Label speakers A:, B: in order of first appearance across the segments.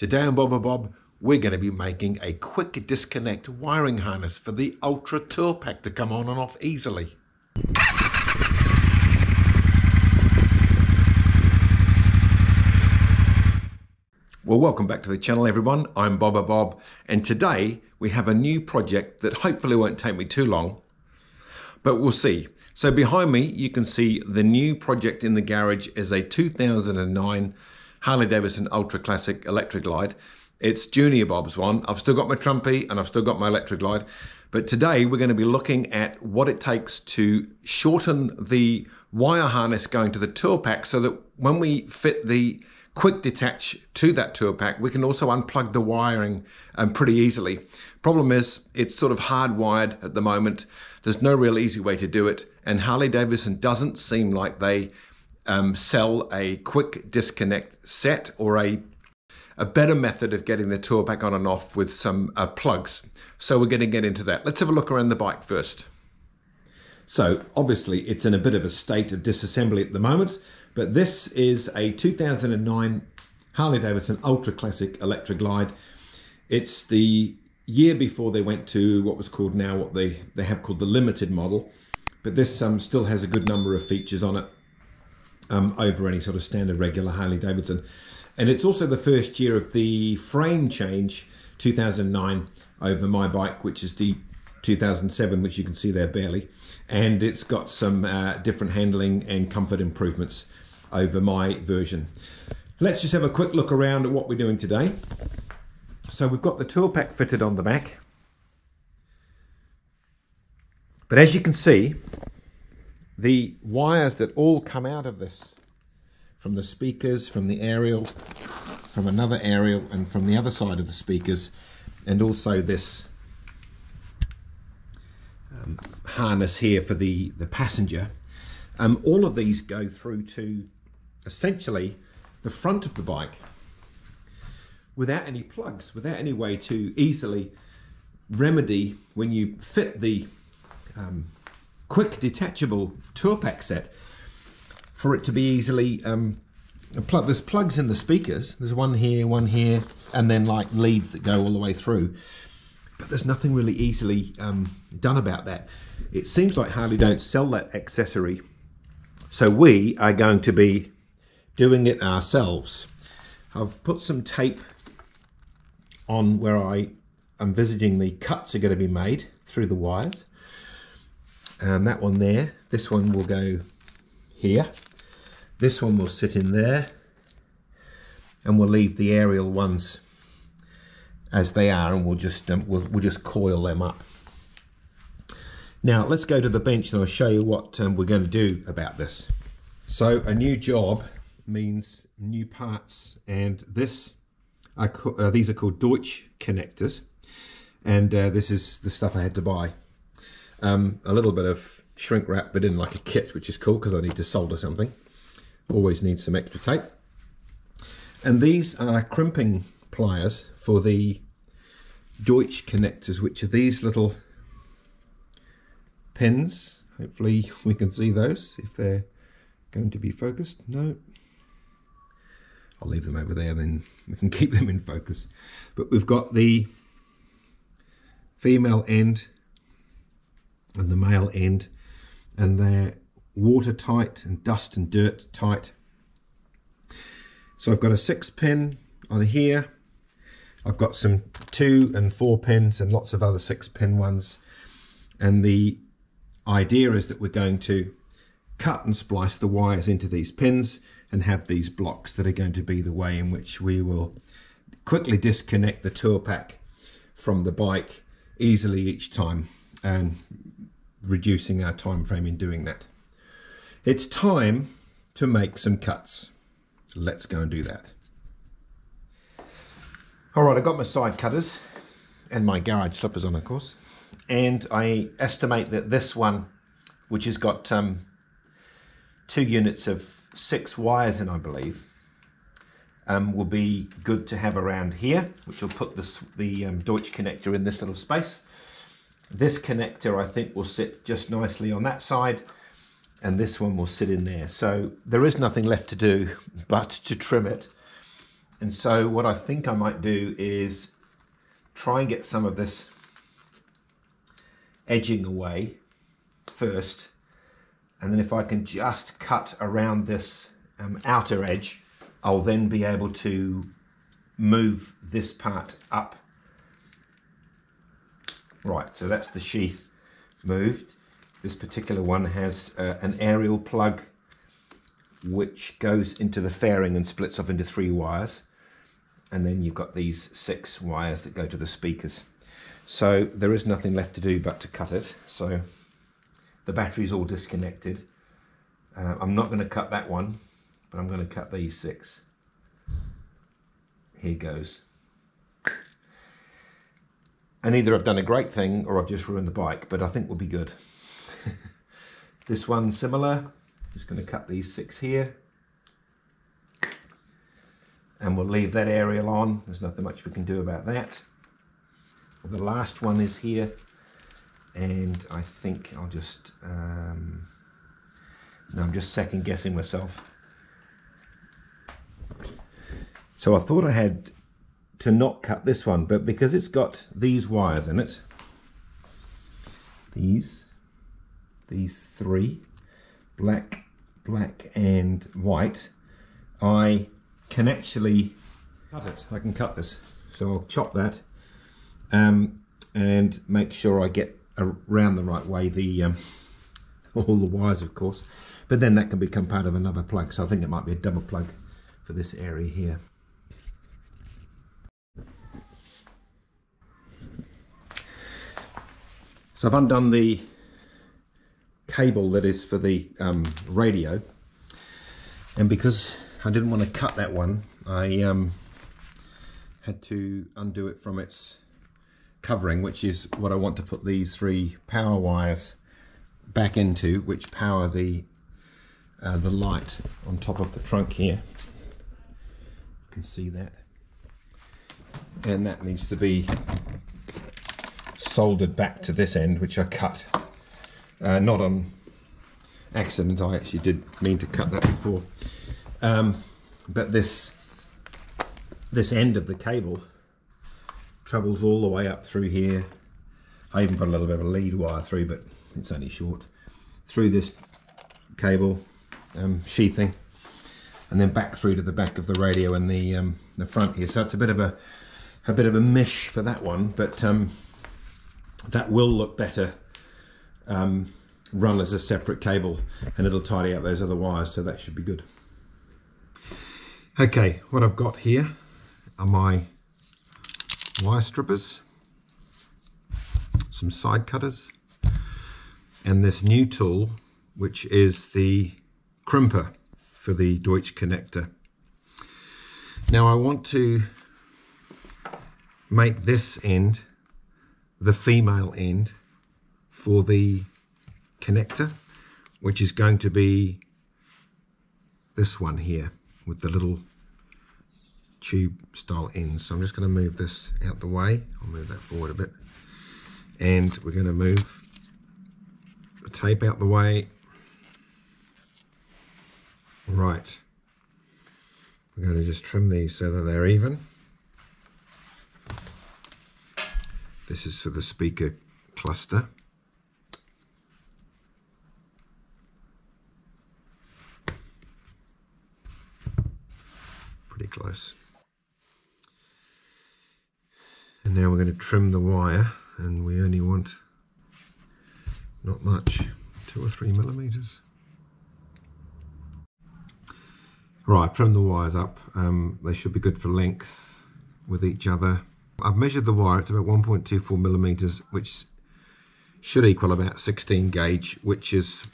A: Today on Bobber Bob, we're going to be making a quick disconnect wiring harness for the Ultra Tour-Pak to come on and off easily. Well, welcome back to the channel, everyone. I'm Bobber Bob, and today we have a new project that hopefully won't take me too long, but we'll see. So behind me, you can see the new project in the garage is a 2009 Harley Davidson Ultra Classic Electric Glide. It's Junior Bob's one. I've still got my Trumpy and I've still got my Electric Glide. But today we're going to be looking at what it takes to shorten the wire harness going to the Tour-Pak so that when we fit the quick detach to that Tour-Pak, we can also unplug the wiring um, pretty easily. Problem is, it's sort of hardwired at the moment. There's no real easy way to do it, and Harley Davidson doesn't seem like they um, sell a quick disconnect set or a a better method of getting the Tour-Pak on and off with some uh, plugs. So we're going to get into that. Let's have a look around the bike first. So obviously it's in a bit of a state of disassembly at the moment, but this is a 2009 Harley Davidson Ultra Classic Electric Glide. It's the year before they went to what was called now what they, they have called the limited model, but this um, still has a good number of features on it um, over any sort of standard regular Harley Davidson. And it's also the first year of the frame change 2009 over my bike, which is the 2007, which you can see there barely. And it's got some uh, different handling and comfort improvements over my version. Let's just have a quick look around at what we're doing today. So we've got the Tour-Pak fitted on the back. But as you can see, the wires that all come out of this from the speakers, from the aerial, from another aerial, and from the other side of the speakers, and also this um, harness here for the, the passenger. Um, all of these go through to essentially the front of the bike without any plugs, without any way to easily remedy when you fit the um, quick detachable Tour-Pak set for it to be easily um, plug. There's plugs in the speakers. There's one here, one here, and then like leads that go all the way through. But there's nothing really easily um, done about that. It seems like Harley don't sell that accessory. So we are going to be doing it ourselves. I've put some tape on where I am envisaging the cuts are going to be made through the wires. And that one there, this one will go here this one will sit in there and we'll leave the aerial ones as they are and we'll just um, we'll, we'll just coil them up. Now let's go to the bench and I'll show you what um, we're going to do about this. So a new job means new parts and this are, uh, these are called Deutsch connectors and uh, this is the stuff I had to buy. Um, a little bit of shrink wrap but in like a kit which is cool because I need to solder something always need some extra tape. And these are crimping pliers for the Deutsch connectors, which are these little pins. Hopefully we can see those if they're going to be focused. No. I'll leave them over there, then we can keep them in focus. But we've got the female end and the male end, and they're watertight and dust and dirt tight. So I've got a six pin on here. I've got some two and four pins and lots of other six pin ones. And the idea is that we're going to cut and splice the wires into these pins and have these blocks that are going to be the way in which we will quickly disconnect the tour pack from the bike easily each time and reducing our time frame in doing that. It's time to make some cuts. Let's go and do that. All right, I've got my side cutters and my garage slippers on, of course. And I estimate that this one, which has got um, two units of six wires in, I believe, um, will be good to have around here, which will put this, the um, Deutsch connector in this little space. This connector, I think, will sit just nicely on that side and this one will sit in there. So there is nothing left to do but to trim it And so what I think I might do is try and get some of this edging away first. And then if I can just cut around this um, outer edge, I'll then be able to move this part up. Right, so that's the sheath moved. This particular one has uh, an aerial plug which goes into the fairing and splits off into three wires. And then you've got these six wires that go to the speakers. So there is nothing left to do but to cut it. So the battery's all disconnected. Uh, I'm not going to cut that one, but I'm going to cut these six. Here goes. And either I've done a great thing or I've just ruined the bike, but I think we'll be good. this one similar, just going to cut these six here. And we'll leave that aerial on. There's nothing much we can do about that. The last one is here. And I think I'll just, um, no, I'm just second guessing myself. So I thought I had to not cut this one, but because it's got these wires in it, these, these three, black, black and white, I can actually cut it. I can cut this. So I'll chop that um, and make sure I get around the right way the um, all the wires of course but then that can become part of another plug so I think it might be a double plug for this area here so I've undone the cable that is for the um, radio. And because I didn't want to cut that one I um, had to undo it from its covering which is what I want to put these three power wires back into which power the uh, the light on top of the trunk here. You can see that. And that needs to be soldered back to this end which I cut uh, not on accident. I actually did mean to cut that before. Um, but this this end of the cable travels all the way up through here. I even put a little bit of a lead wire through but it's only short. Through this cable um, sheathing and then back through to the back of the radio and the um, the front here. So it's a bit of a a bit of a mish for that one but um, that will look better um, run as a separate cable and it'll tidy up those other wires so that should be good okay what I've got here are my wire strippers, some side cutters, and this new tool, which is the crimper for the Deutsch connector. Now I want to make this end the female end for the connector, which is going to be this one here with the little tube style ends. So I'm just going to move this out the way. I'll move that forward a bit. And we're going to move the tape out the way. Right. We're going to just trim these so that they're even. This is for the speaker cluster. Pretty close. And now we're going to trim the wire and we only want not much, two or three millimeters. Right, trim the wires up. Um, they should be good for length with each other. I've measured the wire, it's about 1.24 millimeters, which should equal about 16 gauge, which is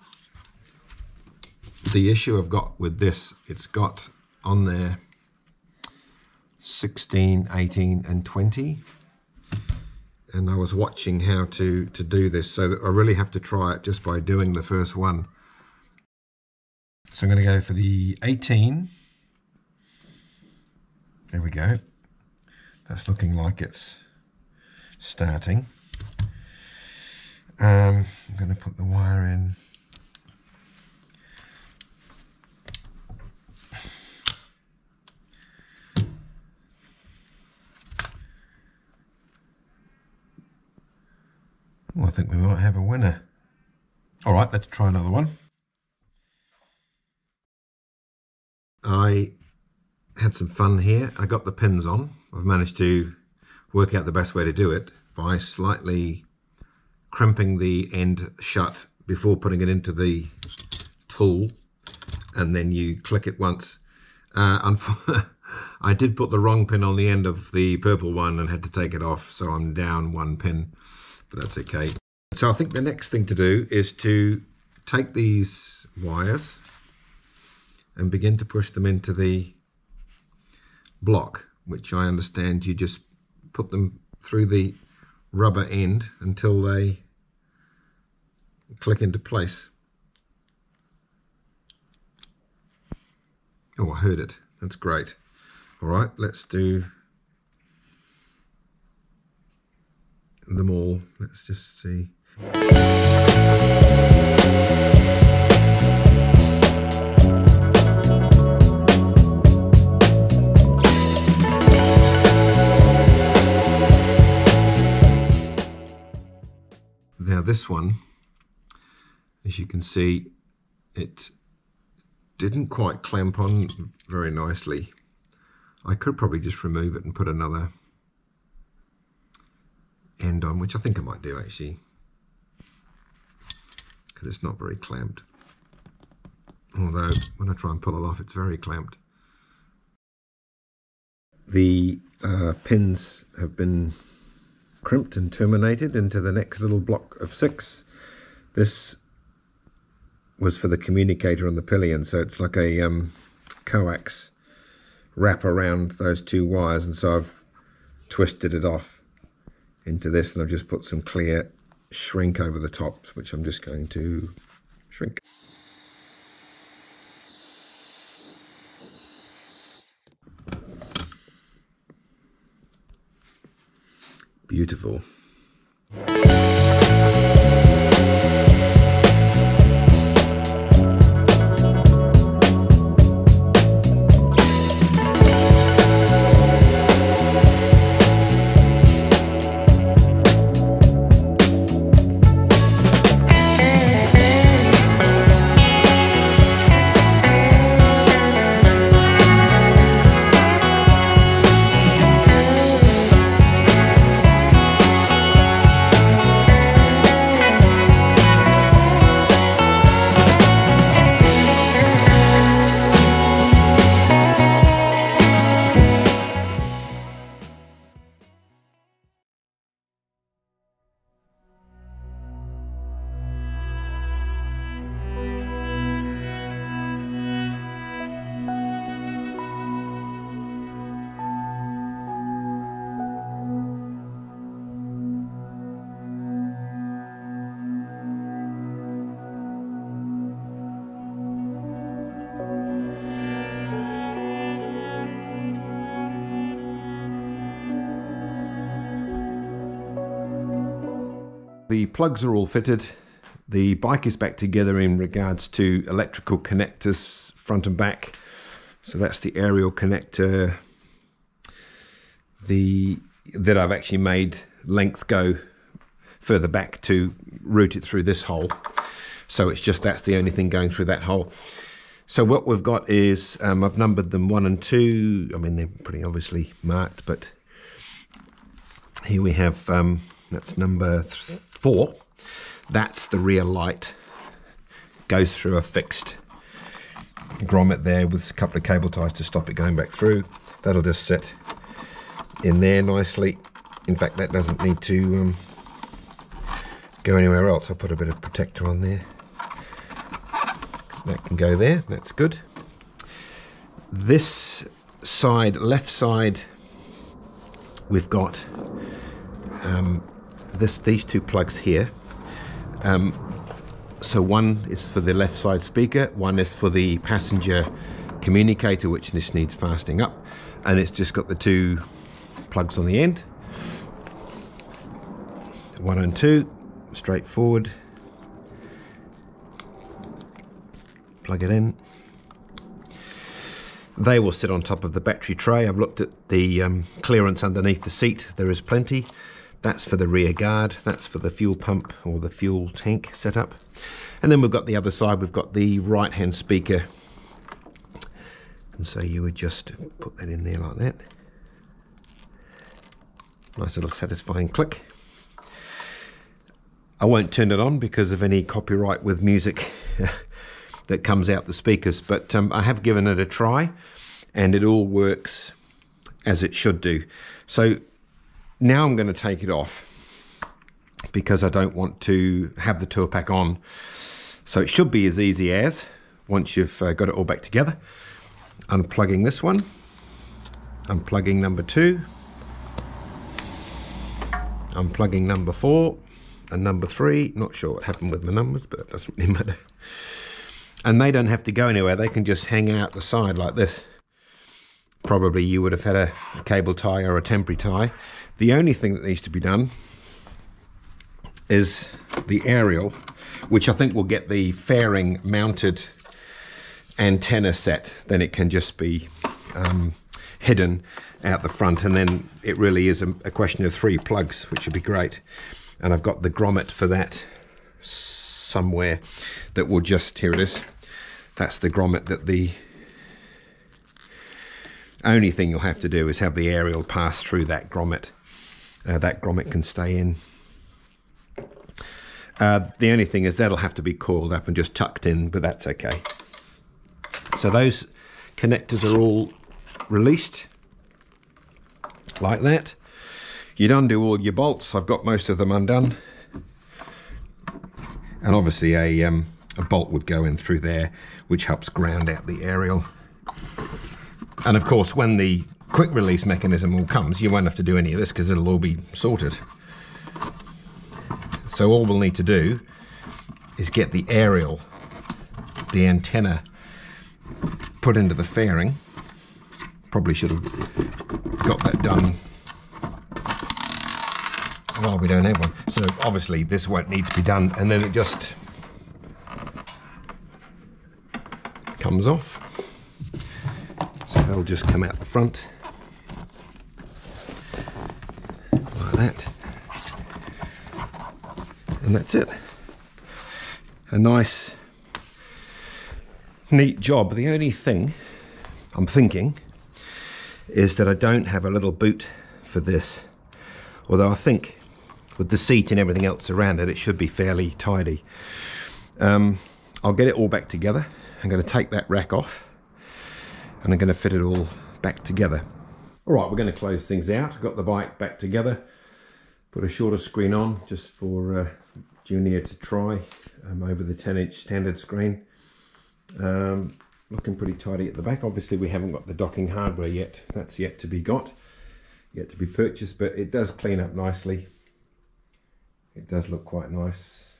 A: the issue I've got with this. It's got on there 16, 18 and 20 and I was watching how to, to do this so that I really have to try it just by doing the first one. So I'm going to go for the 18. There we go. That's looking like it's starting. Um, I'm going to put the wire in. Well, I think we might have a winner. All right, let's try another one. I had some fun here. I got the pins on. I've managed to work out the best way to do it by slightly crimping the end shut before putting it into the tool and then you click it once. Uh, I did put the wrong pin on the end of the purple one and had to take it off so I'm down one pin but that's okay. So I think the next thing to do is to take these wires and begin to push them into the block, which I understand you just put them through the rubber end until they click into place. Oh, I heard it. That's great. All right, let's do them all. Let's just see. This one, as you can see, it didn't quite clamp on very nicely. I could probably just remove it and put another end on, which I think I might do actually, because it's not very clamped. Although when I try and pull it off, it's very clamped. The uh, pins have been crimped and terminated into the next little block of six. This was for the communicator on the pillion, so it's like a um, coax wrap around those two wires, and so I've twisted it off into this and I've just put some clear shrink over the tops which I'm just going to shrink. Beautiful. The plugs are all fitted. The bike is back together in regards to electrical connectors front and back. So that's the aerial connector the that I've actually made length go further back to route it through this hole. So it's just that's the only thing going through that hole. So what we've got is um, I've numbered them one and two. I mean they're pretty obviously marked, but here we have um, that's number four. That's the rear light. Goes through a fixed grommet there with a couple of cable ties to stop it going back through. That'll just sit in there nicely. In fact, that doesn't need to um, go anywhere else. I'll put a bit of protector on there. That can go there. That's good. This side, left side, we've got um, this these two plugs here. Um, so one is for the left side speaker, one is for the passenger communicator, which this needs fastening up, and it's just got the two plugs on the end. One and two, straightforward. Plug it in. They will sit on top of the battery tray. I've looked at the um, clearance underneath the seat. There is plenty
B: That's for the rear guard. That's for the fuel pump or the fuel tank setup. And then we've got the other side. We've got the right-hand speaker. And so you would just put that in there like that. Nice little satisfying click. I won't turn it on because of any copyright with music that comes out the speakers, but um, I have given it a try and it all works as it should do. So now I'm going to take it off because I don't want to have the Tour-Pak on. So it should be as easy as, once you've uh, got it all back together, unplugging this one, unplugging number two, unplugging number four, and number three, not sure what happened with my numbers, but that doesn't really matter. And they don't have to go anywhere, they can just hang out the side like this. Probably you would have had a cable tie or a temporary tie. The only thing that needs to be done is the aerial, which I think will get the fairing mounted antenna set. Then it can just be um, hidden out the front, and then it really is a, a question of three plugs, which would be great. And I've got the grommet for that somewhere that will just here it is. That's the grommet that the only thing you'll have to do is have the aerial pass through that grommet uh, that grommet can stay in uh, the only thing is that'll have to be coiled up and just tucked in but that's okay so those connectors are all released like that You'd undo all your bolts. I've got most of them undone. And obviously a, um, a bolt would go in through there, which helps ground out the aerial. And of course, when the quick release mechanism all comes, you won't have to do any of this because it'll all be sorted. So all we'll need to do is get the aerial, the antenna, put into the fairing. Probably should have got that done well, we don't have one. So obviously this won't need to be done. And then it just comes off. So they'll just come out the front. Like that. And that's it. A nice, neat job. The only thing I'm thinking is that I don't have a little boot for this. Although I think with the seat and everything else around it, it should be fairly tidy. Um, I'll get it all back together. I'm going to take that rack off and I'm going to fit it all back together. All right, we're going to close things out. Got the bike back together. Put a shorter screen on just for uh, Junior to try um, over the 10 inch standard screen. Um, looking pretty tidy at the back. Obviously we haven't got the docking hardware yet. That's yet to be got, yet to be purchased, but it does clean up nicely. It does look quite nice.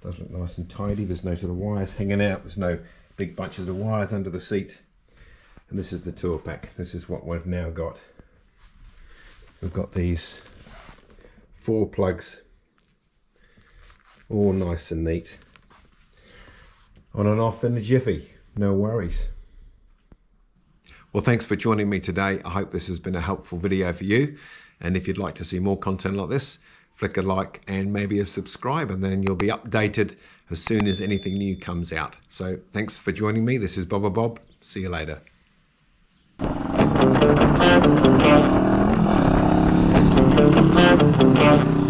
B: Does look nice and tidy. There's no sort of wires hanging out. There's no big bunches of wires under the seat. And this is the Tour-Pak. This is what we've now got. We've got these four plugs all nice and neat on and off in a jiffy no worries well thanks for joining me today i hope this has been a helpful video for you and if you'd like to see more content like this flick a like and maybe a subscribe and then you'll be updated as soon as anything new comes out. So thanks for joining me. This is Bobber Bob. See you later. Thank you.